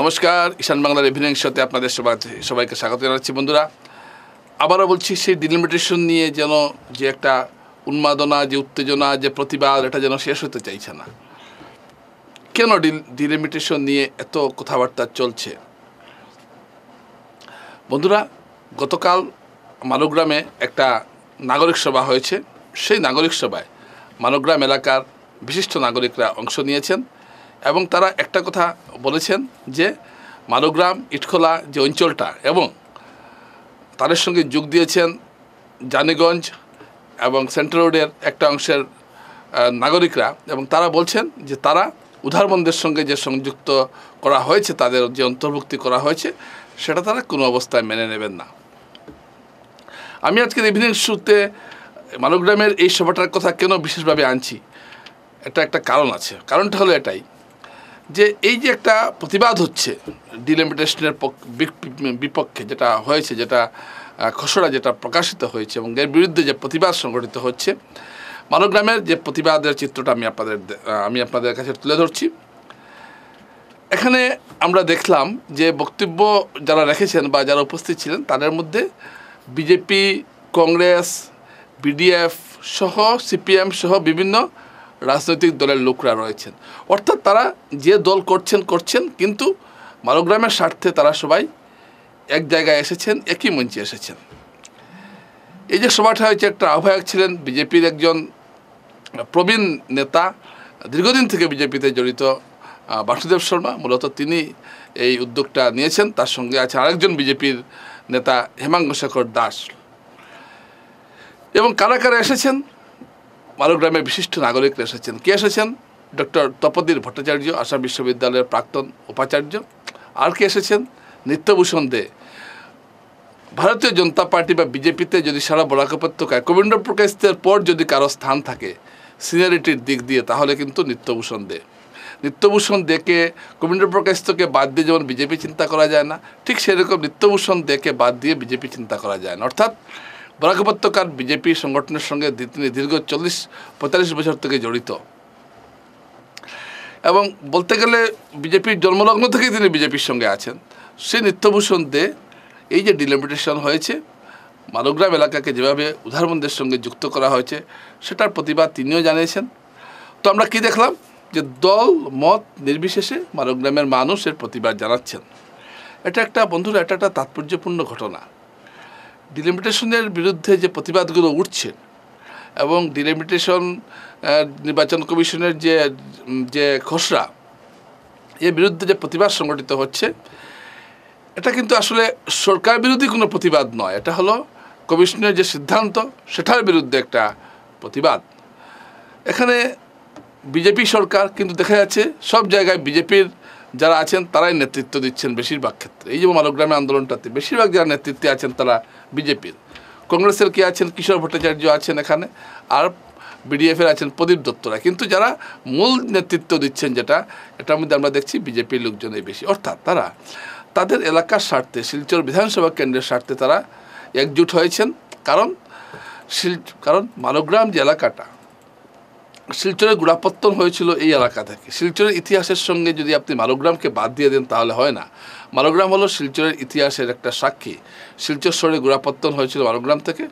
নমস্কার, ঈশান বাংলার ইভিনিং শোতে আপনাদের সবাই সবাইকে স্বাগত জানাচ্ছি বন্ধুরা। আবারও বলছি, সেই ডিলিমিটেশন নিয়ে যেন যে একটা উন্মাদনা, যে উত্তেজনা, যে প্রতিবাদ, এটা যেন শেষ হতে চাইছে না। কেন ডিলিমিটেশন নিয়ে এত কথাবার্তা চলছে? বন্ধুরা, গতকাল মানবগ্রামে একটা নাগরিক সভা হয়েছে। সেই নাগরিক সভায় মানবগ্রাম এলাকার বিশিষ্ট নাগরিকরা অংশ নিয়েছেন। এবং তারা একটা কথা বলেছেন যে মানবগ্রাম, ইটখোলা যে অঞ্চলটা এবং তাদের সঙ্গে যোগ দিয়েছেন জানিগঞ্জ এবং সেন্ট্রাল রোডের একটা অংশের নাগরিকরা এবং তারা বলছেন যে তারা উদারবন্দের সঙ্গে যে সংযুক্ত করা হয়েছে, তাদের যে অন্তর্ভুক্তি করা হয়েছে, সেটা তারা কোনো অবস্থায় মেনে নেবেন না। আমি আজকের ইভিনিং শুতে মানবগ্রামের এই সভাটার কথা কেন বিশেষভাবে আনছি? এটা একটা কারণ আছে। কারণটা হলো এটাই। যে এই যে একটা প্রতিবাদ হচ্ছে ডিলিমিটেশনের বিপক্ষে যেটা হয়েছে, যেটা খসড়া যেটা প্রকাশিত হয়েছে এবং এর বিরুদ্ধে যে প্রতিবাদ সংগঠিত হচ্ছে, মানবগ্রামের যে প্রতিবাদের চিত্রটা আমি আপনাদের আমি আপনাদের কাছে তুলে ধরছি। এখানে আমরা দেখলাম যে বক্তব্য যারা রেখেছেন বা যারা উপস্থিত ছিলেন, তাদের মধ্যে বিজেপি, কংগ্রেস, বিডিএফ সহ, সিপিএম সহ বিভিন্ন রাজনৈতিক দলের লোকরা রয়েছেন। অর্থাৎ তারা যে দল করছেন করছেন, কিন্তু মালগ্রামের স্বার্থে তারা সবাই এক জায়গায় এসেছেন, একই মঞ্চে এসেছেন। এই যে সভাটা হয়েছে, একটা আহ্বায়ক ছিলেন বিজেপির একজন প্রবীণ নেতা, দীর্ঘদিন থেকে বিজেপিতে জড়িত বাসুদেব শর্মা, মূলত তিনি এই উদ্যোগটা নিয়েছেন। তার সঙ্গে আছে আরেকজন বিজেপির নেতা হেমাঙ্গ শেখর দাস। এবং কারা কারা এসেছেন? মালগ্রামের বিশিষ্ট নাগরিকরা এসেছেন। কে এসেছেন? ডক্টর তপদীর ভট্টাচার্য, আসাম বিশ্ববিদ্যালয়ের প্রাক্তন উপাচার্য। আর কে এসেছেন? নিত্যভূষণ দে। ভারতীয় জনতা পার্টি বা বিজেপিতে যদি সারা বরাক উপত্যকায় কবীন্দ্র প্রকাশের পর যদি কারও স্থান থাকে, সিনিয়রিটির দিক দিয়ে, তাহলে কিন্তু নিত্যভূষণ দে। নিত্যভূষণ দেকে কবীন্দ্র প্রকাশকে বাদ দিয়ে যেমন বিজেপি চিন্তা করা যায় না, ঠিক সেরকম নিত্যভূষণ দেকে বাদ দিয়ে বিজেপি চিন্তা করা যায় না। অর্থাৎ বরাক উপত্যকার বিজেপি সংগঠনের সঙ্গে তিনি দীর্ঘ চল্লিশ, পঁয়তাল্লিশ বছর থেকে জড়িত। এবং বলতে গেলে বিজেপির জন্মলগ্ন থেকেই তিনি বিজেপির সঙ্গে আছেন। সেই নিত্যভূষণ দে এই যে ডিলিমিটেশন হয়েছে, মালগ্রাম এলাকাকে যেভাবে উদাহরণদের সঙ্গে যুক্ত করা হয়েছে, সেটার প্রতিবাদ তিনিও জানিয়েছেন। তো আমরা কি দেখলাম? যে দল, মত নির্বিশেষে মালগ্রামের মানুষ এর প্রতিবাদ জানাচ্ছেন। এটা একটা বন্ধুরা, এটা একটা তাৎপর্যপূর্ণ ঘটনা। ডিলিমিটেশনের বিরুদ্ধে যে প্রতিবাদগুলো উঠছে এবং ডিলিমিটেশন নির্বাচন কমিশনের যে যে খসড়া, এর বিরুদ্ধে যে প্রতিবাদ সংগঠিত হচ্ছে, এটা কিন্তু আসলে সরকার বিরোধী কোনো প্রতিবাদ নয়। এটা হলো কমিশনের যে সিদ্ধান্ত, সেটার বিরুদ্ধে একটা প্রতিবাদ। এখানে বিজেপি সরকার কিন্তু দেখা যাচ্ছে সব জায়গায় বিজেপির যারা আছেন তারাই নেতৃত্ব দিচ্ছেন বেশিরভাগ ক্ষেত্রে। এই যে মালগ্রামে আন্দোলনটাতে বেশিরভাগ যারা নেতৃত্বে আছেন তারা বিজেপির। কংগ্রেসের কে আছেন? কিশোর ভট্টাচার্য আছেন এখানে আর বিডিএফের আছেন প্রদীপ দত্তরা। কিন্তু যারা মূল নেতৃত্ব দিচ্ছেন যেটা, এটার মধ্যে আমরা দেখছি বিজেপির লোকজনই বেশি। অর্থাৎ তারা তাদের এলাকার স্বার্থে শিলচর বিধানসভা কেন্দ্রের স্বার্থে তারা একজুট হয়েছেন। কারণ শিল কারণ মালগ্রাম যে এলাকাটা শিলচরের গুড়াপত্তন হয়েছিল এই এলাকা থেকে। শিলচরের ইতিহাসের সঙ্গে যদি আপনি মালগ্রামকে বাদ দিয়ে দেন তাহলে হয় না। মালোগ্রাম হলো শিলচরের ইতিহাসের একটা সাক্ষী। শিলচর শহরে গুড়াপত্তন হয়েছিল মালোগ্রাম থেকে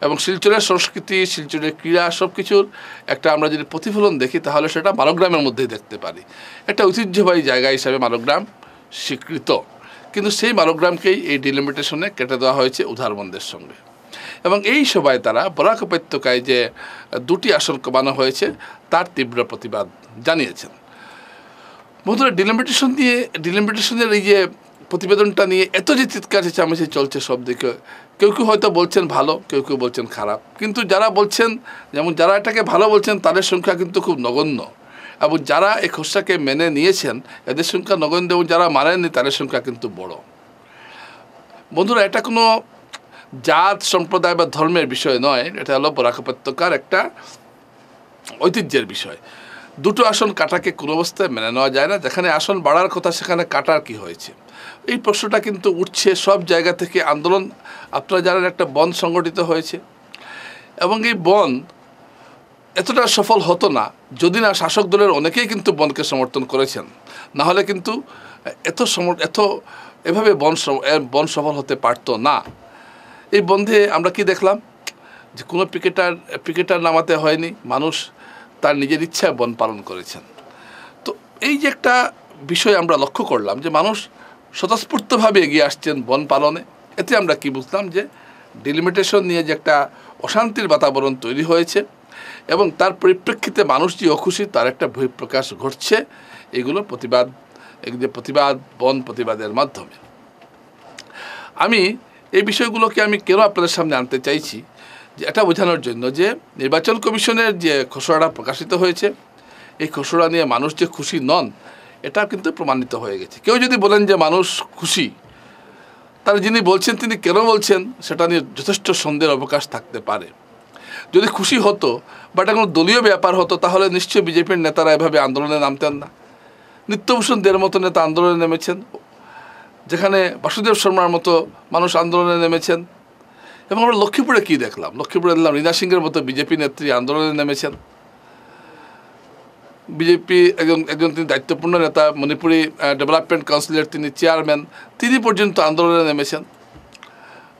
এবং শিলচরের সংস্কৃতি, শিলচরের ক্রীড়া সব কিছুর একটা আমরা যদি প্রতিফলন দেখি তাহলে সেটা মালগ্রামের মধ্যেই দেখতে পারি। একটা ঐতিহ্যবাহী জায়গা হিসাবে মালগ্রাম স্বীকৃত। কিন্তু সেই মালগ্রামকেই এই ডিলিমিটেশনে কেটে দেওয়া হয়েছে উদারবন্দের সঙ্গে। এবং এই সভায় তারা বরাক উপত্যকায় যে দুটি আসন কমানো হয়েছে, তার তীব্র প্রতিবাদ জানিয়েছেন। বন্ধুরা ডিলিমিটেশন দিয়ে ডিলিমিটেশনের এই যে প্রতিবেদনটা নিয়ে এত যে চিৎকার চেঁচামেচি চলছে সব দিকে, কেউ কেউ হয়তো বলছেন ভালো, কেউ কেউ বলছেন খারাপ। কিন্তু যারা বলছেন, যেমন যারা এটাকে ভালো বলছেন, তাদের সংখ্যা কিন্তু খুব নগণ্য। এবং যারা এই খসড়াকে মেনে নিয়েছেন, এদের সংখ্যা নগণ্য এবং যারা মানেননি, তাদের সংখ্যা কিন্তু বড়। বন্ধুরা, এটা কোনো জাত, সম্প্রদায় বা ধর্মের বিষয় নয়, এটা হলো বরাক উপত্যকার একটা ঐতিহ্যের বিষয়। দুটো আসন কাটাকে কোনো অবস্থায় মেনে নেওয়া যায় না, যেখানে আসন বাড়ার কথা সেখানে কাটার কি হয়েছে? এই প্রশ্নটা কিন্তু উঠছে সব জায়গা থেকে আন্দোলন, আপনারা জানেন একটা বন সংগঠিত হয়েছে। এবং এই বন এতটা সফল হতো না, যদি না শাসক দলের অনেকেই কিন্তু বনকে সমর্থন করেছেন। না হলে কিন্তু এত সম এত এভাবে বন বন সফল হতে পারতো না। এই বন্ধে আমরা কি দেখলাম? যে কোনো পিকেটার পিকেটার নামাতে হয়নি, মানুষ তার নিজের ইচ্ছায় বন পালন করেছেন। তো এই যে একটা বিষয় আমরা লক্ষ্য করলাম যে মানুষ স্বতঃস্ফূর্তভাবে এগিয়ে আসছেন বন পালনে, এতে আমরা কি বুঝলাম যে ডিলিমিটেশন নিয়ে যে একটা অশান্তির বাতাবরণ তৈরি হয়েছে এবং তার পরিপ্রেক্ষিতে মানুষ যে অখুশি, তার একটা বহিঃপ্রকাশ ঘটছে। এগুলো প্রতিবাদ যে প্রতিবাদ, বন প্রতিবাদের মাধ্যমে। আমি এই বিষয়গুলোকে আমি কেন আপনাদের সামনে আনতে চাইছি? যে এটা বোঝানোর জন্য যে নির্বাচন কমিশনের যে খসড়াটা প্রকাশিত হয়েছে, এই খসড়া নিয়ে মানুষ যে খুশি নন এটা কিন্তু প্রমাণিত হয়ে গেছে। কেউ যদি বলেন যে মানুষ খুশি, তার যিনি বলছেন তিনি কেন বলছেন, সেটা নিয়ে যথেষ্ট সন্দেহের অবকাশ থাকতে পারে। যদি খুশি হতো বা এটা কোনো দলীয় ব্যাপার হতো, তাহলে নিশ্চয়ই বিজেপির নেতারা এভাবে আন্দোলনে নামতেন না। নিত্যভূষণ দের মতো নেতা আন্দোলনে নেমেছেন। যেখানে বাসুদেব শর্মার মতো মানুষ আন্দোলনে নেমেছেন। এবং আমরা লক্ষ্মীপুরে কী দেখলাম? লক্ষ্মীপুরে দেখলাম রীনা সিংয়ের মতো বিজেপি নেত্রী আন্দোলনে নেমেছেন। বিজেপি একজন একজন তিনি দায়িত্বপূর্ণ নেতা, মণিপুরি ডেভেলপমেন্ট কাউন্সিলের তিনি চেয়ারম্যান, তিনি পর্যন্ত আন্দোলনে নেমেছেন।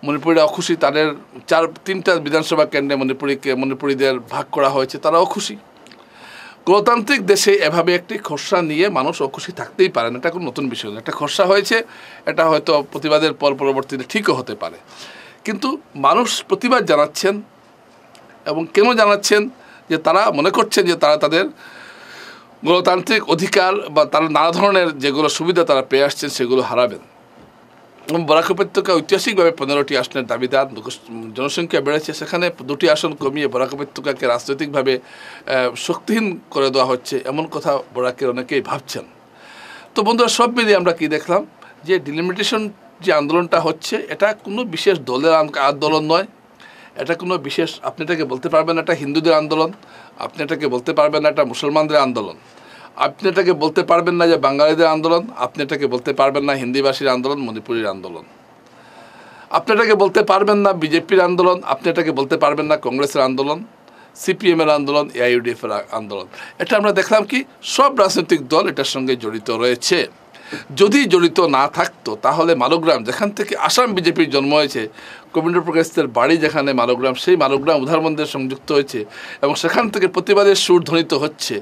মণিপুরে অখুশি, তাদের চার, তিনটা বিধানসভা কেন্দ্রে মণিপুরীকে, মণিপুরীদের ভাগ করা হয়েছে তারা অখুশি গণতান্ত্রিক দেশে এভাবে একটি খসড়া নিয়ে মানুষ অখুশি থাকতেই পারে না। এটা কোনো নতুন বিষয় একটা খসড়া হয়েছে, এটা হয়তো প্রতিবাদের পর পরবর্তীতে ঠিকও হতে পারে। কিন্তু মানুষ প্রতিবাদ জানাচ্ছেন এবং কেন জানাচ্ছেন যে তারা মনে করছেন যে তারা তাদের গণতান্ত্রিক অধিকার বা তারা নানা ধরনের যেগুলো সুবিধা তারা পেয়ে আসছেন সেগুলো হারাবেন। এবং বরাক উপত্যকা ঐতিহাসিকভাবে পনেরোটি আসনের দাবিদার জনসংখ্যা বেড়েছে। সেখানে দুটি আসন কমিয়ে বরাক উপত্যকাকে রাজনৈতিকভাবে শক্তিহীন করে দেওয়া হচ্ছে, এমন কথা বরাকের অনেকেই ভাবছেন। তো বন্ধুরা, সব মিলিয়ে আমরা কি দেখলাম? যে ডিলিমিটেশন যে আন্দোলনটা হচ্ছে, এটা কোনো বিশেষ দলের আন- আন্দোলন নয়। এটা কোনো বিশেষ, আপনি এটাকে বলতে পারবেন এটা হিন্দুদের আন্দোলন, আপনি এটাকে বলতে পারবেন না এটা মুসলমানদের আন্দোলন। আপনি এটাকে বলতে পারবেন না যে বাঙালিদের আন্দোলন, আপনি এটাকে বলতে পারবেন না হিন্দিভাষীর আন্দোলন, মণিপুরীর আন্দোলন। আপনি এটাকে বলতে পারবেন না বিজেপির আন্দোলন, আপনি এটাকে বলতে পারবেন না কংগ্রেসের আন্দোলন, সিপিএমের আন্দোলন, এআইইউডিএফের আন্দোলন। এটা আমরা দেখলাম কি সব রাজনৈতিক দল এটার সঙ্গে জড়িত রয়েছে। যদি জড়িত না থাকতো, তাহলে মালোগ্রাম, যেখান থেকে আসাম বিজেপির জন্ম হয়েছে গোবিন্দ প্রকাশদের বাড়ি যেখানে মালোগ্রাম, সেই মালোগ্রাম উদারবন্দের সংযুক্ত হয়েছে এবং সেখান থেকে প্রতিবাদের সুর ধ্বনিত হচ্ছে।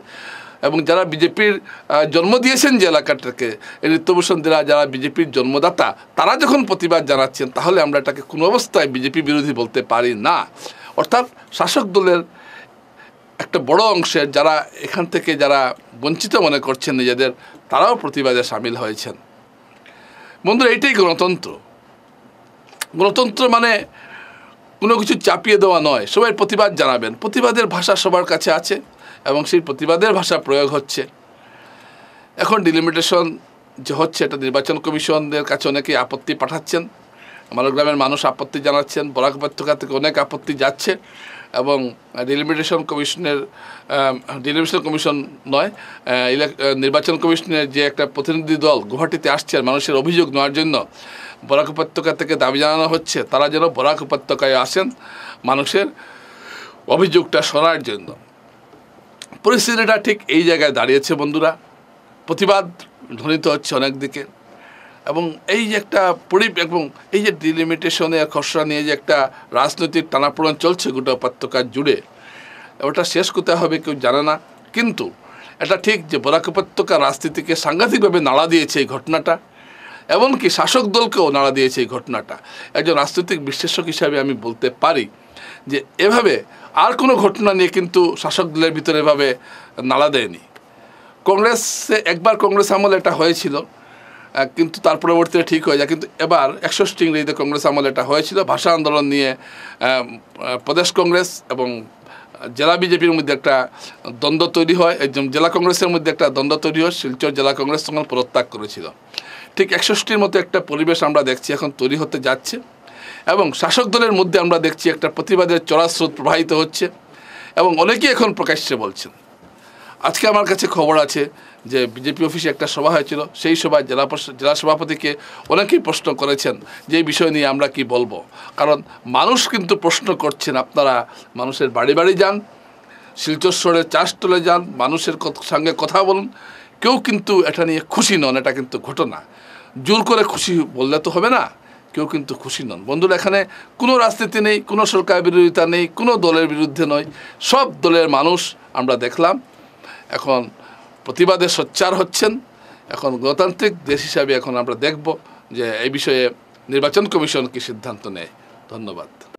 এবং যারা বিজেপির জন্ম দিয়েছেন যে এলাকাটাকে, এই নিত্যভূষণ দেরা যারা বিজেপির জন্মদাতা, তারা যখন প্রতিবাদ জানাচ্ছেন, তাহলে আমরা এটাকে কোনো অবস্থায় বিজেপি বিরোধী বলতে পারি না। অর্থাৎ শাসক দলের একটা বড় অংশের যারা এখান থেকে যারা বঞ্চিত মনে করছেন নিজেদের, তারাও প্রতিবাদে সামিল হয়েছেন। বন্ধুরা এটাই গণতন্ত্র। গণতন্ত্র মানে কোনো কিছু চাপিয়ে দেওয়া নয়। সবাই প্রতিবাদ জানাবেন। প্রতিবাদের ভাষা সবার কাছে আছে। এবং সেই প্রতিবাদের ভাষা প্রয়োগ হচ্ছে। এখন ডিলিমিটেশন যে হচ্ছে, এটা নির্বাচন কমিশনদের কাছে অনেকেই আপত্তি পাঠাচ্ছেন। আমাদের গ্রামের মানুষ আপত্তি জানাচ্ছেন। বরাক উপত্যকা থেকে অনেক আপত্তি যাচ্ছে এবং ডিলিমিটেশন কমিশনের ডিলিমিটেশন কমিশন নয় নির্বাচন কমিশনের যে একটা প্রতিনিধি দল গুয়াহাটিতে আসছে মানুষের অভিযোগ নেওয়ার জন্য বরাক উপত্যকা থেকে দাবি জানানো হচ্ছে, তারা যেন বরাক উপত্যকায় আসেন মানুষের অভিযোগটা শোনার জন্য। পরিস্থিতিটা ঠিক এই জায়গায় দাঁড়িয়েছে বন্ধুরা। প্রতিবাদ ধ্বনিত হচ্ছে অনেক দিকে। এবং এই যে একটা পরি, এবং এই যে ডিলিমিটেশনের খসড়া নিয়ে যে একটা রাজনৈতিক টানাপোড়েন চলছে গোটা উপত্যকা জুড়ে, ওটা শেষ কোথায় হবে কেউ জানে না। কিন্তু এটা ঠিক যে বরাক উপত্যকা রাজনীতিকে সাংঘাতিকভাবে নাড়া দিয়েছে এই ঘটনাটা, এমনকি শাসক দলকেও নাড়া দিয়েছে এই ঘটনাটা। একজন রাজনৈতিক বিশ্লেষক হিসাবে আমি বলতে পারি যে এভাবে আর কোনো ঘটনা নিয়ে কিন্তু শাসক দলের ভিতরে এভাবে নাড়া দেয়নি। কংগ্রেসে একবার কংগ্রেস আমলে এটা হয়েছিল কিন্তু তার পরবর্তীতে ঠিক হয়ে যায়। কিন্তু এবার একষষ্টি ইংরেজিতে কংগ্রেস আমলে এটা হয়েছিল। ভাষা আন্দোলন নিয়ে প্রদেশ কংগ্রেস এবং জেলা বিজেপির মধ্যে একটা দ্বন্দ্ব তৈরি হয়। একজন জেলা কংগ্রেসের মধ্যে একটা দ্বন্দ্ব তৈরি হয়। শিলচর জেলা কংগ্রেস তখন পদত্যাগ করেছিল। ঠিক একষষ্টির মতো একটা পরিবেশ আমরা দেখছি, এখন তৈরি হতে যাচ্ছে। এবং শাসক দলের মধ্যে আমরা দেখছি একটা প্রতিবাদের চড়াস্রোত প্রবাহিত হচ্ছে এবং অনেকেই এখন প্রকাশ্যে বলছেন। আজকে আমার কাছে খবর আছে যে বিজেপি অফিসে একটা সভা হয়েছিল, সেই সভায় জেলা জেলা সভাপতিকে অনেকেই প্রশ্ন করেছেন যে এই বিষয় নিয়ে আমরা কি বলব। কারণ মানুষ কিন্তু প্রশ্ন করছেন, আপনারা মানুষের বাড়ি বাড়ি যান শিলচর চাষতলে যান, মানুষের সঙ্গে কথা বলুন, কেউ কিন্তু এটা নিয়ে খুশি নন, এটা কিন্তু ঘটনা। জোর করে খুশি বললে তো হবে না। কেউ কিন্তু খুশি নন। বন্ধুরা, এখানে কোনো রাজনীতি নেই, কোনো সরকার বিরোধিতা নেই, কোনো দলের বিরুদ্ধে নয়। সব দলের মানুষ আমরা দেখলাম। এখন প্রতিবাদে সোচ্চার হচ্ছেন। এখন গণতান্ত্রিক দেশ হিসাবে এখন আমরা দেখব যে এই বিষয়ে নির্বাচন কমিশন কি সিদ্ধান্ত নেয়। ধন্যবাদ।